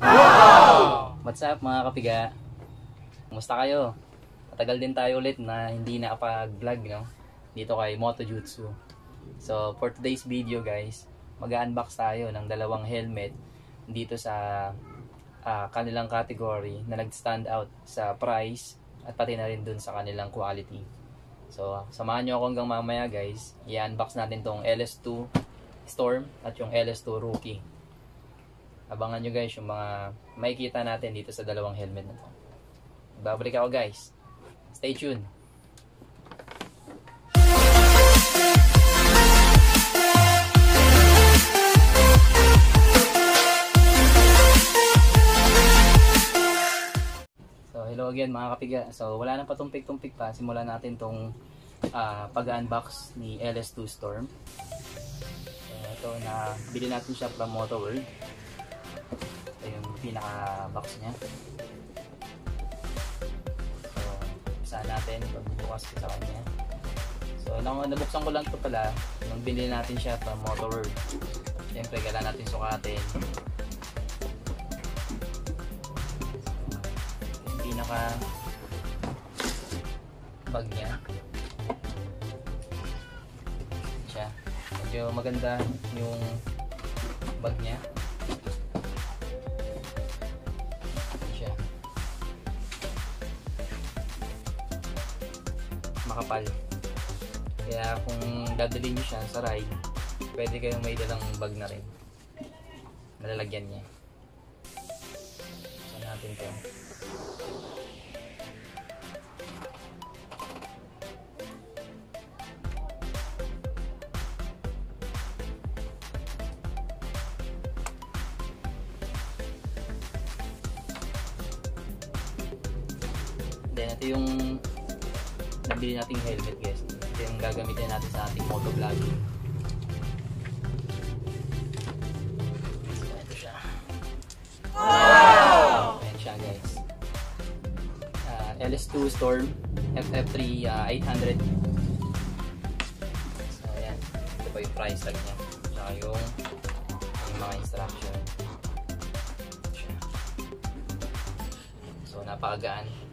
What's up mga kapiga? Kumusta kayo? Matagal din tayo ulit na hindi nakapag-vlog no? dito kay Motojutsu. So for today's video guys, mag-unbox tayo ng dalawang helmet dito sa ah, kanilang category na nag-stand out sa price at pati na rin dun sa kanilang quality. So samahan nyo ako hanggang mamaya guys. I-unbox natin tong LS2 Storm at yung LS2 Rookie. Abangan nyo guys yung mga makikita natin dito sa dalawang helmet na to. Babalik ako guys. Stay tuned. So hello again mga kapiga. So wala nang patumpik-tumpik pa. Simulan natin tong ah, pag-unbox ni LS2 Storm. So ito na bili natin siya from Moto World. Ito yung pinaka-box niya. So, saan natin pagbubukas ko sa kanya. So, nang nabuksan ko lang ito pala, nung binili natin siya from Moto World. Siyempre, kailangan natin sukatin. Yung pinaka bag niya. Siya. Medyo maganda yung bag niya. Makapal. Kaya kung dadalhin nyo siya sa ride, pwede kayong may dalang bag na rin. Malalagyan niya. Saan natin to? Then ito yung nabili nating helmet guys. Ito yung gagamitin natin sa ating ito siya. Wow! Ayan siya guys. Ah, LS2 Storm FF3 ah, 800. So ayan. Ito pa yung price tag niya. Tsaka yung, yung mga instruction. So napakagaan.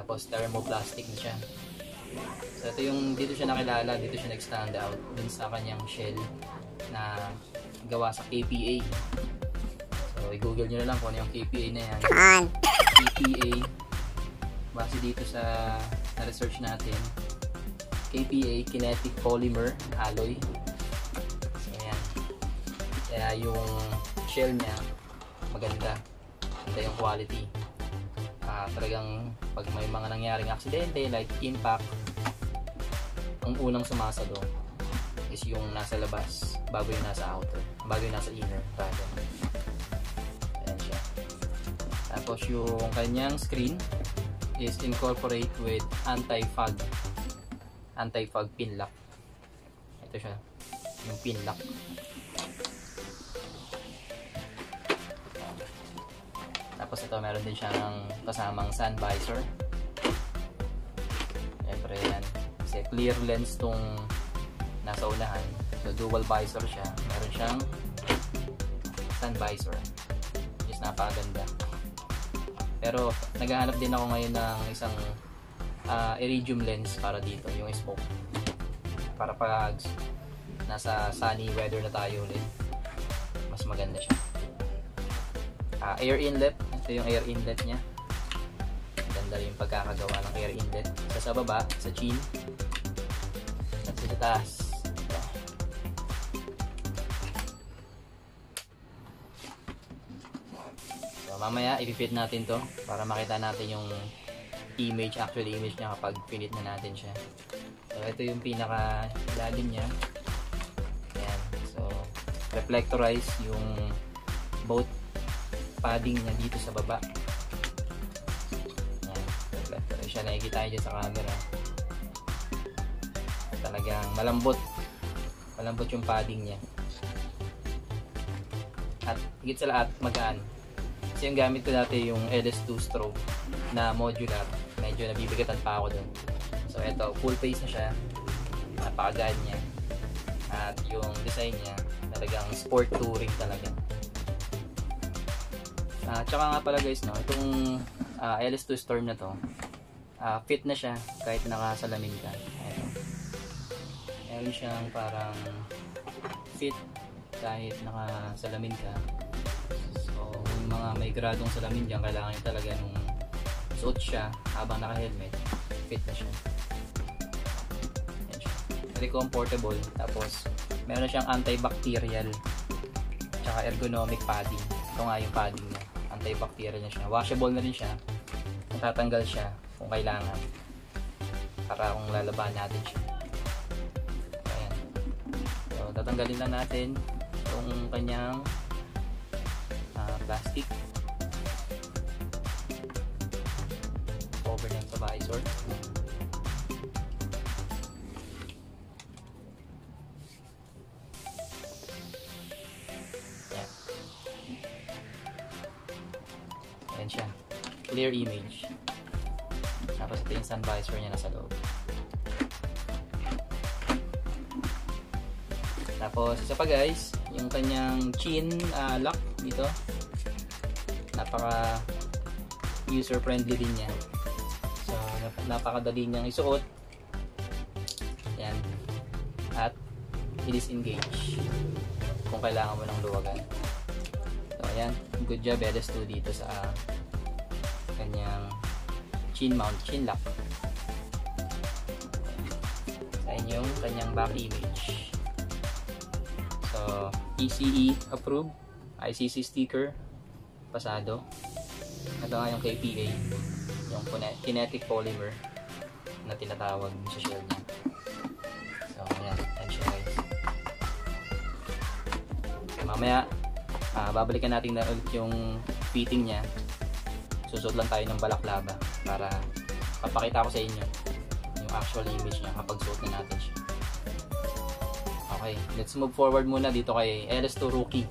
Tapos thermoplastic na siya. So ito yung dito siya nakilala, dito siya nag-stand out dun sa kanyang shell na gawa sa KPA. So i-google nyo na lang kung ano yung KPA na yan. KPA base dito sa na-research natin. KPA, Kinetic Polymer Alloy. So ayan. Kaya yung shell niya maganda. Maganda yung quality ah, talagang pag may mga nangyaring aksidente like impact ang unang sumasalo is yung nasa labas bago yung nasa outer bago yung nasa inner rather. Ayan siya. Tapos yung kanyang screen is incorporate with anti-fog anti-fog pin lock. Ito siya yung pin lock Tapos ito meron din siyang kasamang sun visor. Siyempre yan. Kasi clear lens tong nasa unahan. So dual visor siya. Meron siyang sun visor. Which is napakaganda. Pero naghahanap din ako ngayon ng isang ah, iridium lens para dito. Yung smoke. Para pag nasa sunny weather na tayo ulit. Mas maganda siya. Ah, air inlet ito yung air inlet niya. Ganda yung pagkakagawa ng air inlet. Isa sa baba, sa chin. At sa taas. Mamaya ipipit natin to para makita natin yung image, actual image niya kapag pinit na natin siya. So ito yung pinaka lalim niya. Ayan. So reflectorize yung both padding niya dito sa baba. Yan, reflector. Siya nakikita niyo sa camera. Talagang malambot. Malambot yung padding niya. At higit sa lahat, magaan. Kasi yung gamit ko dati yung LS2 stroke na modular. Medyo nabibigatan pa ako dun. So ito, full face na siya. Napakagaan niya. At yung design niya, talagang sport touring talaga. Ah, tsaka nga pala guys, no, itong ah, LS2 Storm na to, ah, fit na siya kahit nakasalamin ka. Ayan. Meron siyang parang fit kahit nakasalamin ka. So, yung mga may gradong salamin dyan, kailangan nyo talaga nung suot siya habang naka-helmet, fit na siya. Ayan siya. Very comfortable. Tapos, meron siyang antibacterial tsaka ergonomic padding. Ito nga yung padding niya. Antibacterial na siya. Washable na rin siya. Matatanggal siya kung kailangan. Para kung lalaban natin siya. Ayan. So, tatanggalin lang natin yung kanyang ah, plastic. Cover niya sa visor. Siya. Clear image. Tapos ito yung sun visor niya nasa loob. Tapos isa pa guys, yung kanyang chin ah, lock dito. Napaka user friendly din niya. So nap- napakadali niyang isuot. Yan. At i-disengage kung kailangan mo ng luwagan. So ayan, good job LS2 dito sa kanyang chin mount, chin lock. Sa inyong kanyang back image. So, ECE approved, ICC sticker, pasado. Ito nga yung KPA, yung kine- kinetic polymer na tinatawag sa shell niya. So, ayan, siya guys. Okay, mamaya, ah, babalikan natin na ulit yung fitting niya. Susuot lang tayo ng balaklava para papakita ko sa inyo yung actual image niya kapag suot na natin siya. Okay, let's move forward muna dito kay LS2 Rookie.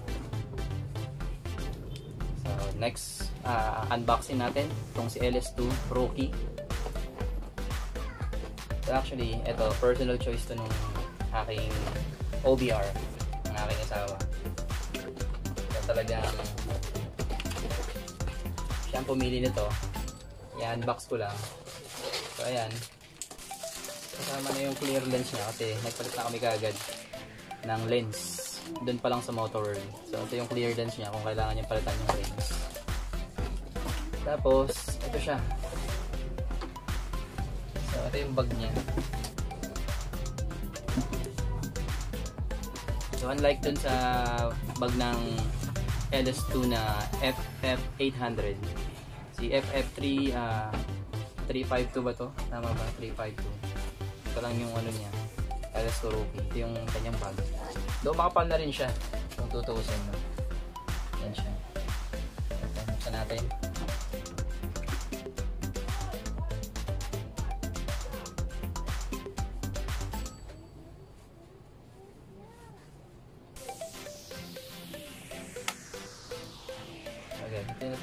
So, next ah, unboxing natin itong si LS2 Rookie. So, actually, ito, personal choice to nung aking OBR, ng aking asawa. So, talagang siya pumili nito. I-unbox ko lang. So, ayan. Kasama na yung clear lens niya kasi nagpalit na kami kagad ng lens doon pa lang sa motor. So, ito yung clear lens niya kung kailangan niya palitan yung lens. Tapos, ito siya. So, ito yung bag niya. So, unlike dun sa bag ng LS2 na FF800, si FF3 ah 352 ba to? Tama ba? 352. Ito lang yung ano niya. LS2 Rookie. Ito yung kanyang bag. Doon makapal na rin siya kung tutuusin mo. Yan siya. Ito, buksan natin.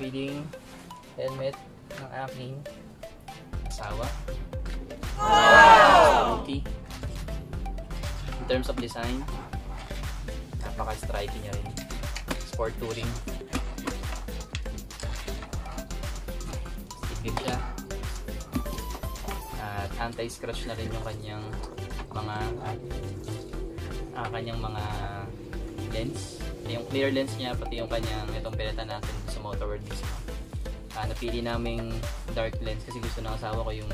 Feeding helmet ng aking asawa. Wow! Okay. In terms of design, napaka-striking niya rin. Sport touring. Stick din siya. At anti-scratch na rin yung kanyang mga ah, kanyang mga lens. Yung clear lens niya, pati yung kanyang itong pinata natin sa motor world mismo. Ah, napili naming dark lens kasi gusto ng asawa ko yung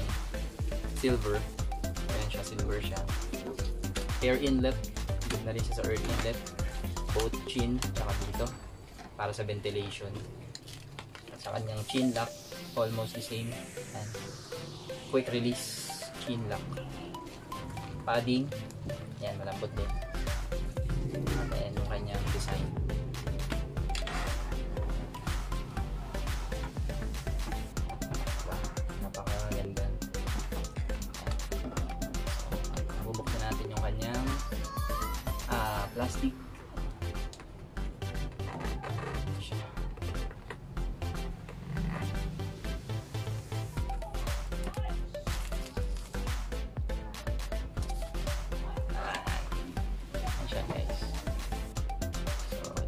silver. Ayan siya, silver siya. Air inlet. Good na rin siya sa air inlet. Both chin, tsaka dito. Para sa ventilation. At sa kanyang chin lock, almost the same. And quick release chin lock. Padding. Yan, malambot din. At ayan yung kanyang design.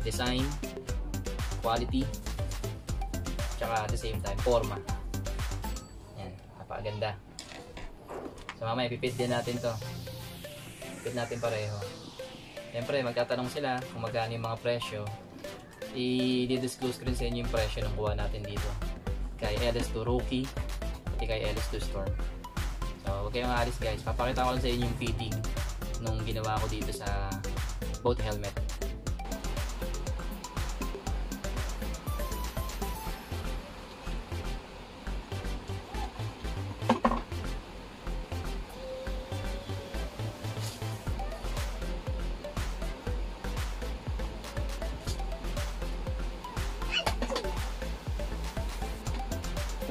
Design, quality, tsaka at the same time, forma. Yan, napakaganda. So mamaya ipipid din natin to. Ipid natin pareho. Siyempre, magtatanong sila kung magkano yung mga presyo. I-disclose ko rin sa inyo yung presyo ng kuha natin dito. Kay LS2 Rookie, pati kay LS2 Storm. So, huwag kayong aalis guys. Papakita ko lang sa inyo yung fitting nung ginawa ko dito sa boat helmet.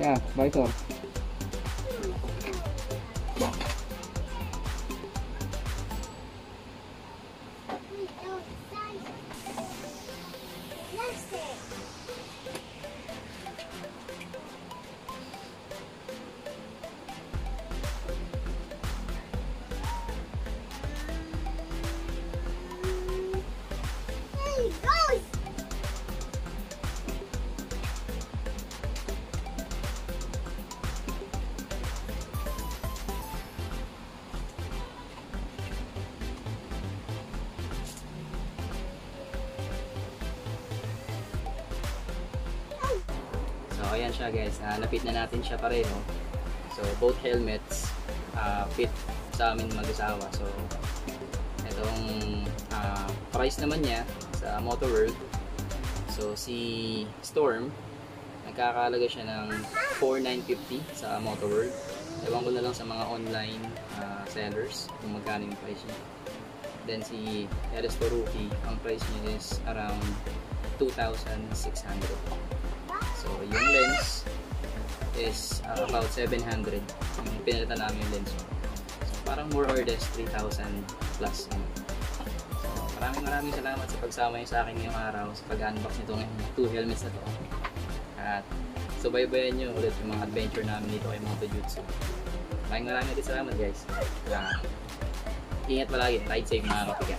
Yeah, visor. So, ayan siya guys. Uh, napit na natin siya pareho. So, both helmets uh, fit sa amin mag-asawa. So, itong uh, price naman niya sa Motor World. So, si Storm, nagkakalaga siya ng 4,950 sa Motor World. Ewan ko na lang sa mga online uh, sellers kung magkano yung price niya. Then si Eresto Rookie, ang price niya is around 2,600. So, yung lens is uh, about 700. Yung pinalitan namin yung lens. So, parang more or less 3,000 plus. So, maraming maraming salamat sa pagsama niyo sa akin ngayong araw sa pag-unbox nitong two helmets na to. At subaybayan nyo ulit yung mga adventure namin dito kay Moto Jutsu. Maraming maraming salamat guys. Uh, ingat palagi. Ride safe mga kapiga.